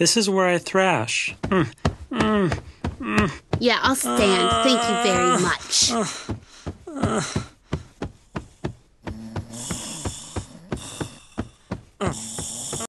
This is where I thrash. Mm, mm, mm. Yeah, I'll stand. Uh, Thank you very uh, much. Uh, uh,